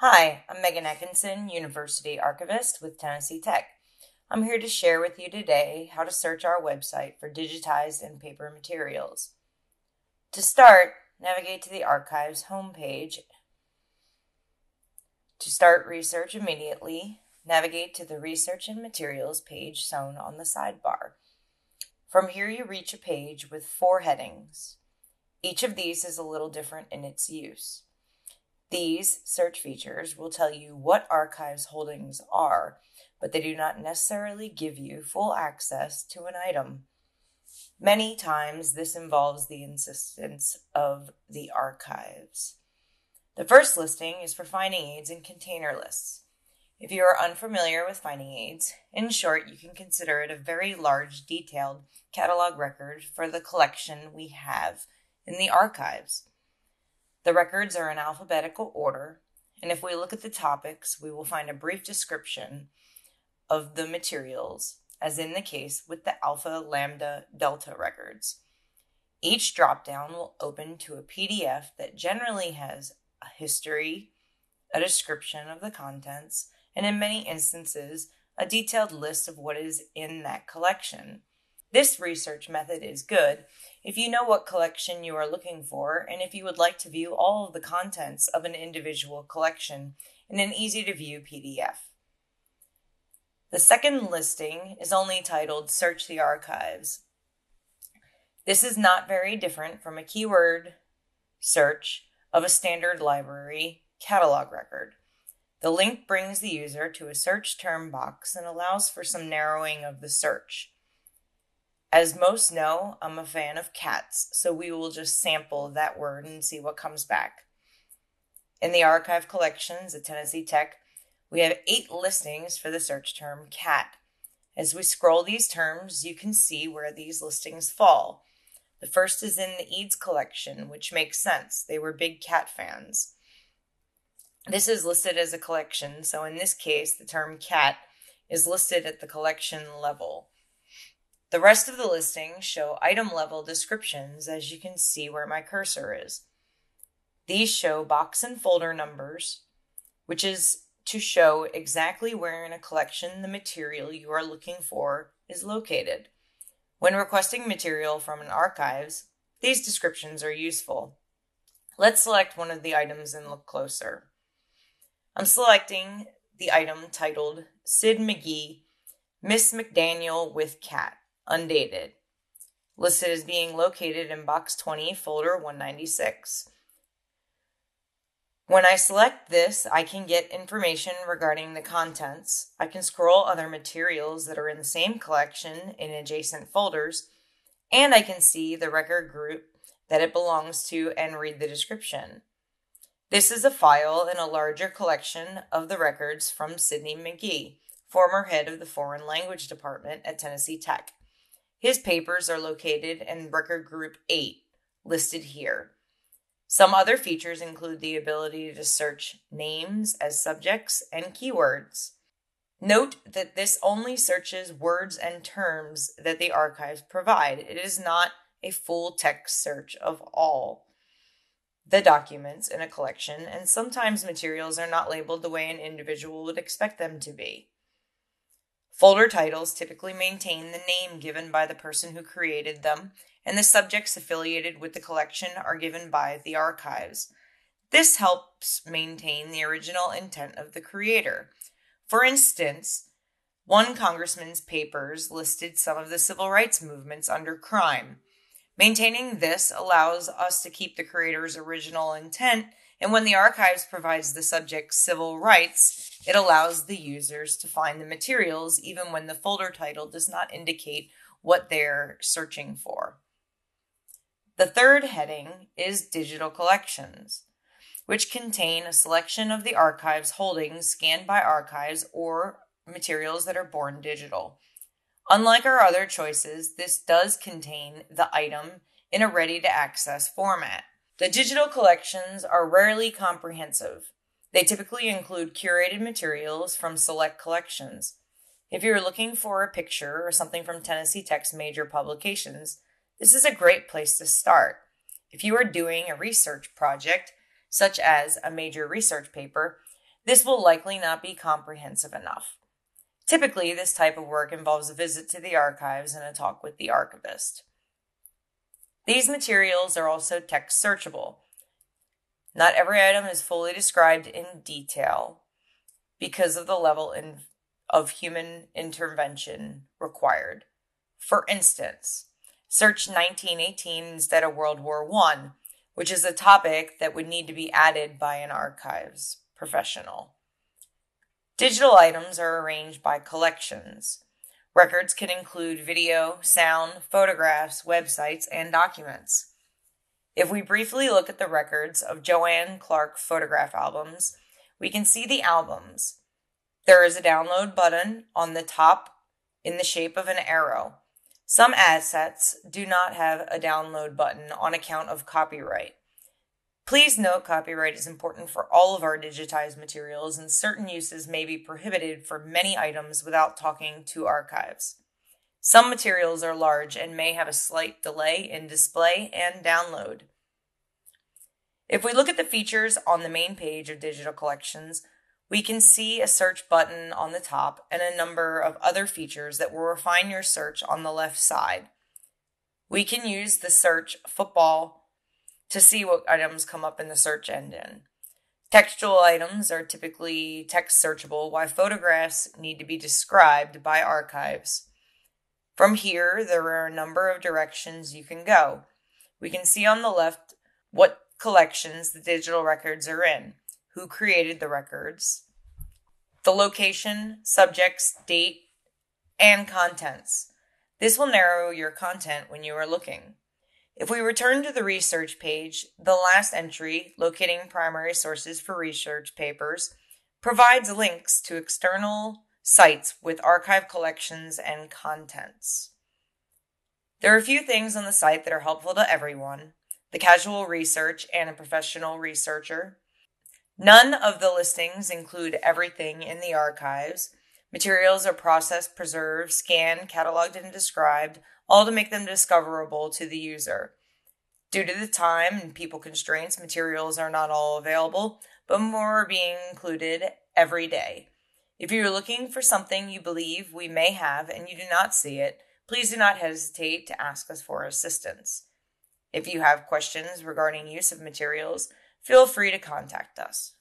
Hi, I'm Megan Atkinson, University Archivist with Tennessee Tech. I'm here to share with you today how to search our website for digitized and paper materials. To start, navigate to the Archives homepage. To start research immediately, navigate to the Research and Materials page shown on the sidebar. From here, you reach a page with four headings. Each of these is a little different in its use. These search features will tell you what archives holdings are, but they do not necessarily give you full access to an item. Many times, this involves the insistence of the archives. The first listing is for finding aids and container lists. If you are unfamiliar with finding aids, in short, you can consider it a very large, detailed catalog record for the collection we have in the archives. The records are in alphabetical order, and if we look at the topics, we will find a brief description of the materials, as in the case with the Alpha Lambda Delta records. Each dropdown will open to a PDF that generally has a history, a description of the contents, and in many instances, a detailed list of what is in that collection. This research method is good if you know what collection you are looking for and if you would like to view all of the contents of an individual collection in an easy to view PDF. The second listing is only titled Search the Archives. This is not very different from a keyword search of a standard library catalog record. The link brings the user to a search term box and allows for some narrowing of the search. As most know, I'm a fan of cats, so we will just sample that word and see what comes back. In the archive collections at Tennessee Tech, we have eight listings for the search term cat. As we scroll these terms, you can see where these listings fall. The first is in the Eads collection, which makes sense. They were big cat fans. This is listed as a collection, so in this case, the term cat is listed at the collection level. The rest of the listings show item level descriptions as you can see where my cursor is. These show box and folder numbers, which is to show exactly where in a collection the material you are looking for is located. When requesting material from an archives, these descriptions are useful. Let's select one of the items and look closer. I'm selecting the item titled Sid McGee, Miss McDaniel with Cat undated, listed as being located in box 20, folder 196. When I select this, I can get information regarding the contents. I can scroll other materials that are in the same collection in adjacent folders, and I can see the record group that it belongs to and read the description. This is a file in a larger collection of the records from Sidney McGee, former head of the Foreign Language Department at Tennessee Tech. His papers are located in Record Group 8, listed here. Some other features include the ability to search names as subjects and keywords. Note that this only searches words and terms that the archives provide. It is not a full text search of all the documents in a collection, and sometimes materials are not labeled the way an individual would expect them to be. Folder titles typically maintain the name given by the person who created them, and the subjects affiliated with the collection are given by the archives. This helps maintain the original intent of the creator. For instance, one congressman's papers listed some of the civil rights movements under crime. Maintaining this allows us to keep the creator's original intent, and when the archives provides the subject civil rights, it allows the users to find the materials even when the folder title does not indicate what they're searching for. The third heading is Digital Collections, which contain a selection of the archive's holdings scanned by archives or materials that are born digital. Unlike our other choices, this does contain the item in a ready to access format. The digital collections are rarely comprehensive. They typically include curated materials from select collections. If you're looking for a picture or something from Tennessee Tech's major publications, this is a great place to start. If you are doing a research project, such as a major research paper, this will likely not be comprehensive enough. Typically, this type of work involves a visit to the archives and a talk with the archivist. These materials are also text searchable. Not every item is fully described in detail because of the level in, of human intervention required. For instance, search 1918 instead of World War I, which is a topic that would need to be added by an archives professional. Digital items are arranged by collections. Records can include video, sound, photographs, websites, and documents. If we briefly look at the records of Joanne Clark photograph albums, we can see the albums. There is a download button on the top in the shape of an arrow. Some assets do not have a download button on account of copyright. Please note copyright is important for all of our digitized materials, and certain uses may be prohibited for many items without talking to archives. Some materials are large and may have a slight delay in display and download. If we look at the features on the main page of digital collections, we can see a search button on the top and a number of other features that will refine your search on the left side. We can use the search football to see what items come up in the search engine. Textual items are typically text searchable, while photographs need to be described by archives. From here, there are a number of directions you can go. We can see on the left what collections the digital records are in, who created the records, the location, subjects, date, and contents. This will narrow your content when you are looking. If we return to the research page, the last entry, locating primary sources for research papers, provides links to external sites with archive collections and contents. There are a few things on the site that are helpful to everyone the casual research and a professional researcher. None of the listings include everything in the archives. Materials are processed, preserved, scanned, cataloged, and described all to make them discoverable to the user. Due to the time and people constraints, materials are not all available, but more are being included every day. If you're looking for something you believe we may have and you do not see it, please do not hesitate to ask us for assistance. If you have questions regarding use of materials, feel free to contact us.